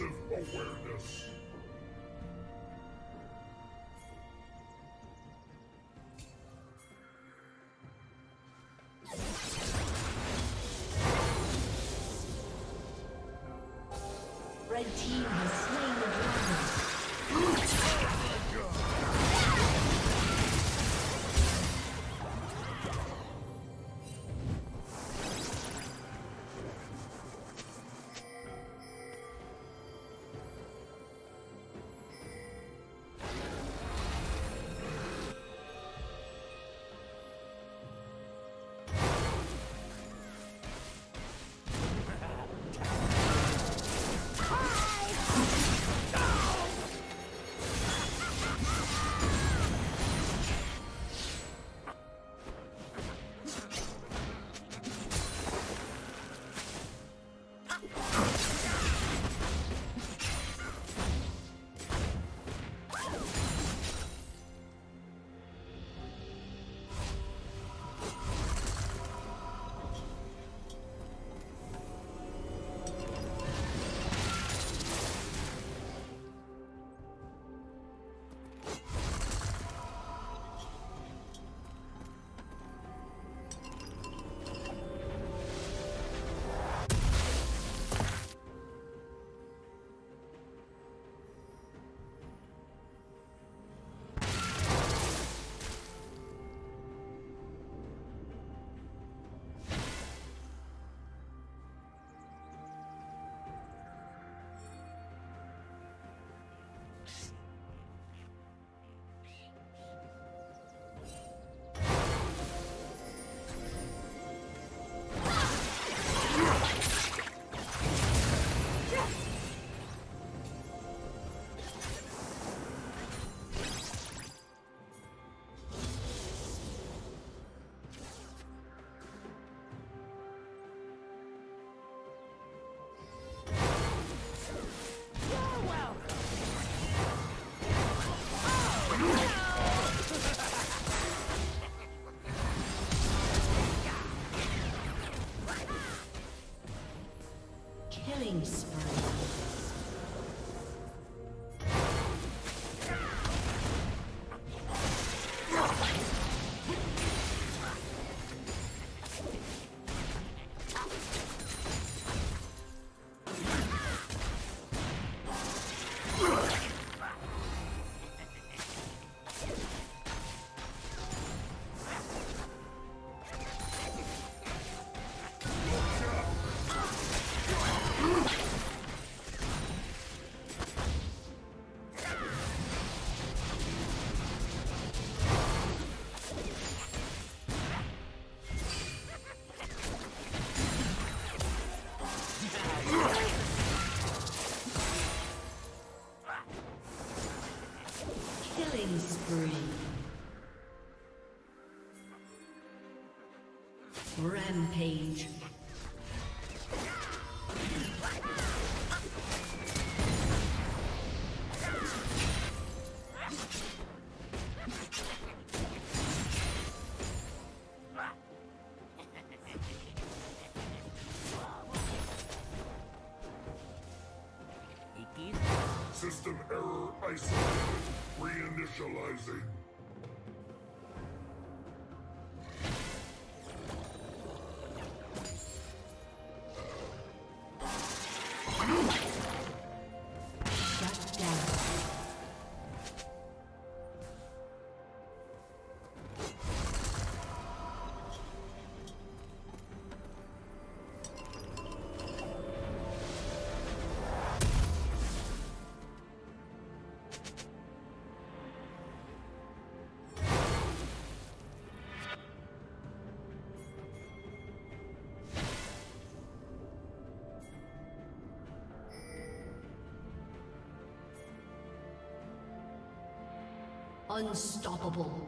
Awareness. Rampage. System error isolated. Reinitializing. Unstoppable.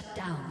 Shut down.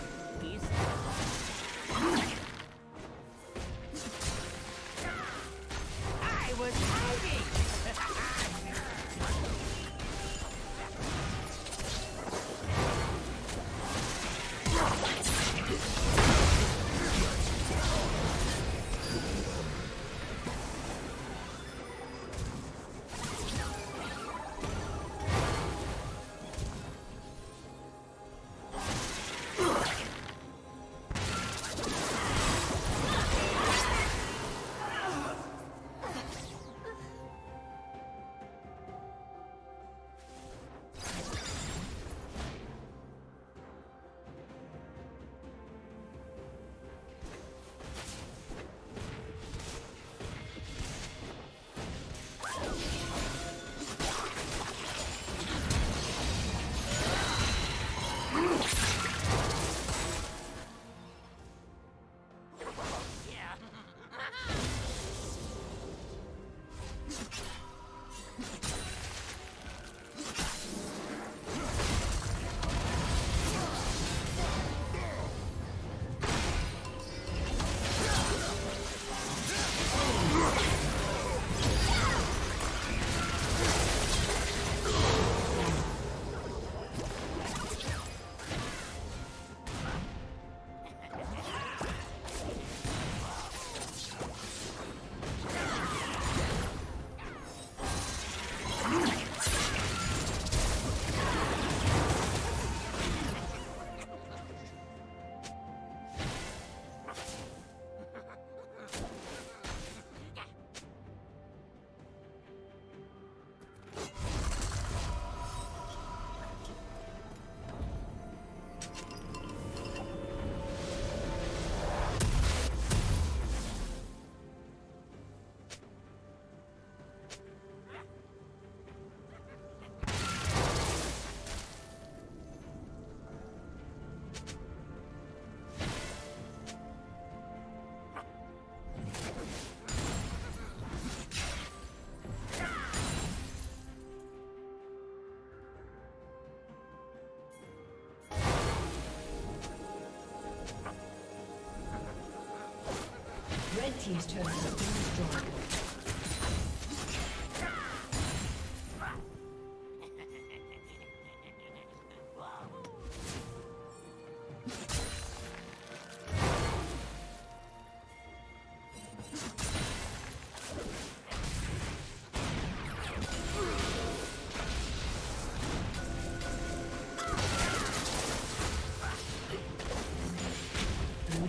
Team's turret has been.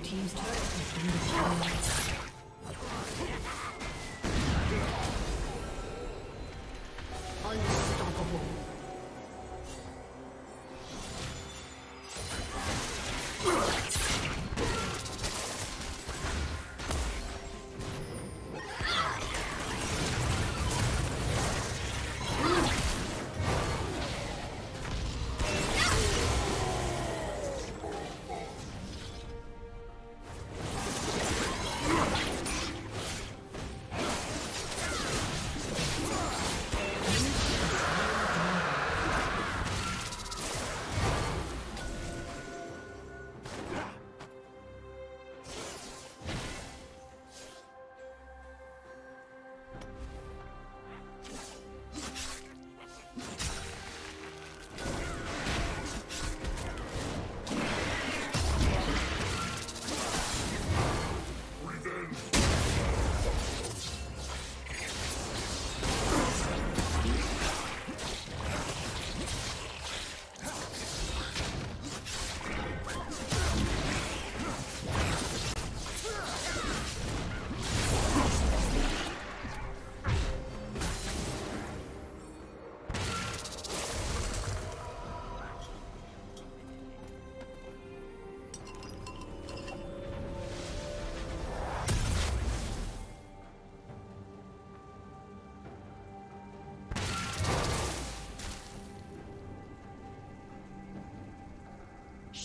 Team's turret has been destroyed.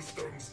Systems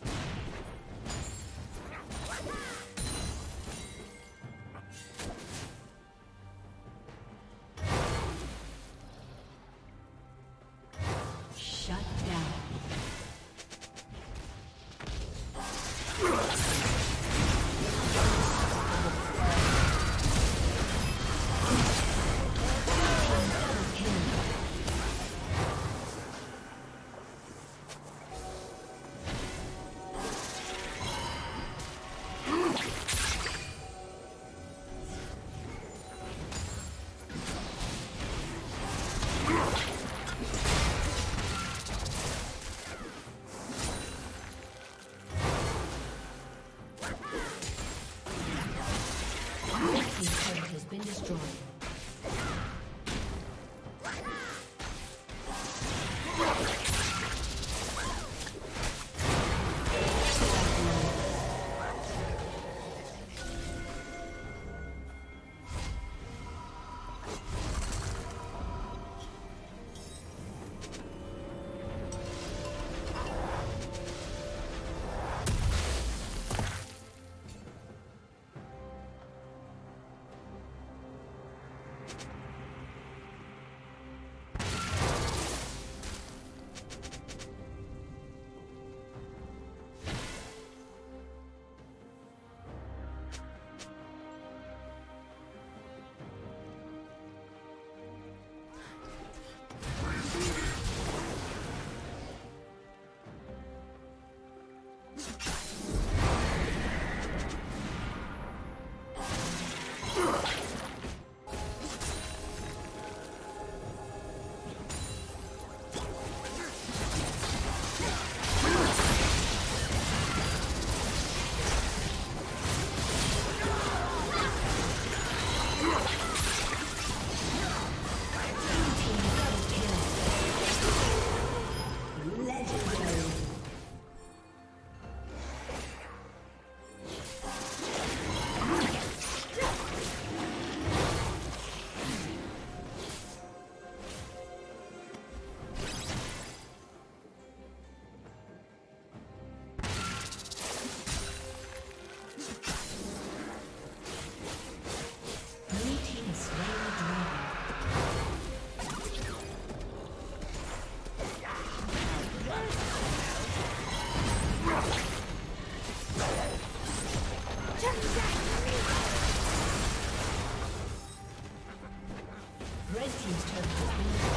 Awareness.